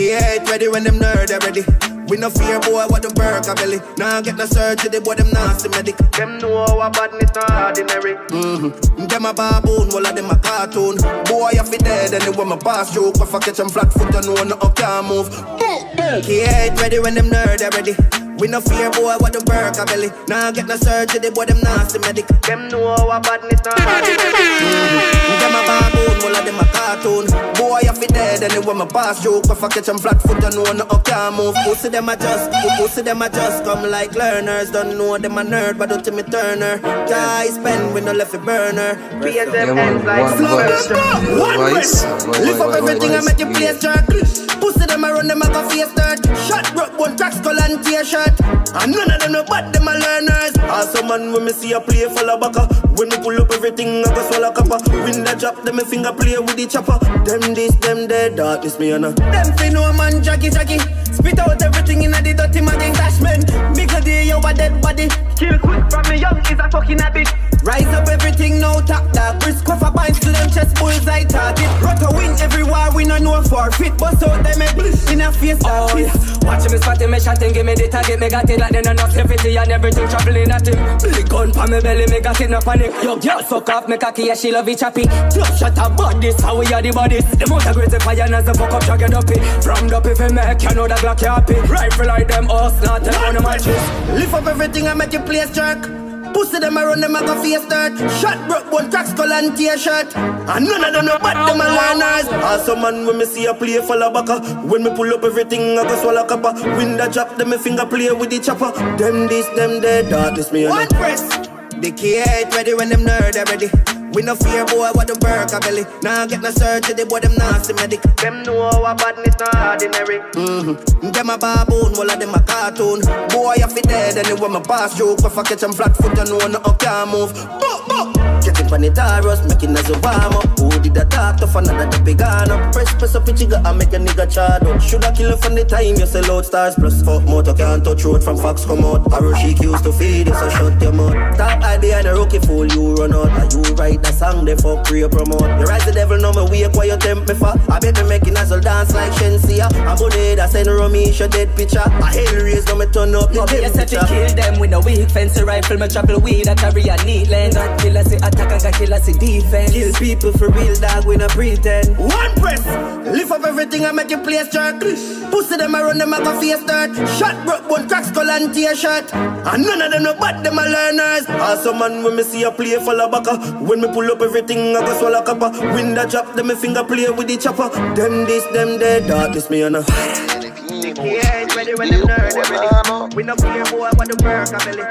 K8 ready when them nerd ready. We no fear boy what the burga belly. Nah get no surgery, boy them nasty medic. Them know our badness not ordinary. Mm-hmm. Them a baboon, all of them a cartoon. Boy you fi dead and they want my boss joke. If I catch them flat foot, you know no can't move. K8 ready when them nerd ready. We no fear boy what the burga belly. Nah get no surgery, boy them nasty medic. Them know our badness not ordinary. Mm-hmm. Them a you fi dead and they want my boss joke. If I catch them flat foot, you know no can't move. Pussy them a just, pussy them a just come like learners. Don't know them a nerd, but don't me Turner. Guys spend with no left a burner. PSM ends like slow down. One voice. Lift up everything and make you place jerk. Pussy them a run them tear shirt. And none of them no bad them a learners. Also man when me see a play of baka. When me pull up everything I go swallow copper. When the drop them me finger play with the chopper. Them this them dead darkness me and Them fi no man jaggy jaggy. Spit out everything in a the dirty maggie. Dashman, make a day you a dead body. Kill quick from me young is a fucking habit. Rise up everything now top dog. Brisk off a pints to them chest bullseye target. Rock a win every war we no know forfeit. Bust out them head in a face Oh, oh, yeah. Watch me spot me shot give me the target, me got it like then enough safety and everything traveling at him. Big gun pa me belly, me got it no panic. Yo, girl, suck off me cocky, yeah, she love it choppy. Club shot a bodies, how we are the bodies. The most aggressive fire as the fuck up, dragon up it. From the if you make, you know the Glock you happy. Rifle like them, us, not tell on the matches. Lift up everything and make your place jerk. Pussy them around them a go face dirt. Shot broke one crack skull and tear shirt. And none of them no bad them a learners. Also man when me see a play full of baka. When me pull up everything I go swallow copper. Win the drop them me finger play with the chopper. Them this them dead dark this me. One press. The K8 ready when them nerd are ready. We no fear boy what the burga belly. Nah get no surgery, boy them nasty medic. Them know our badness not ordinary. Mm-hmm. Them a baboon, all of them a cartoon. Boy you fi dead want my boss joke. If I catch them flat foot, you know no can't move. Buh, buh. Getting pan the taros, making us a warm. Who did that talk tough another the big up? Press press up your and make a nigga charred up. Shoulda kill her from the time you sell out stars plus. Fuck motor can't touch road from Fox come out. Arrow chic used to feed you, so shut your mouth. Top idea a rookie fool you run out. Song they fuck pre promote? You rise the devil know me wake why you tempt me for. I bet me making us all dance like Shenseea. I'm gonna send Romy show dead picture. I hell raise no me turn up the Come here, set to kill them with a weak fancy rifle. Me chapel weed, I carry a neat lens. God kill us, attack and God kill us, defense. Kill people for real, dog, we no pretend. One press, thing I make you place jerk. Pussy them around them I a face dirt. Shot broke bone crack skull and t-shirt. And none of them no bad them a learners. Also man when me see a play full of backer. When me pull up everything I go swallow copper. When that drop them me finger play with the chopper. Them this them dead dog this me on a. Yeah, it's ready when they're ready. We no care boy what the burga belly.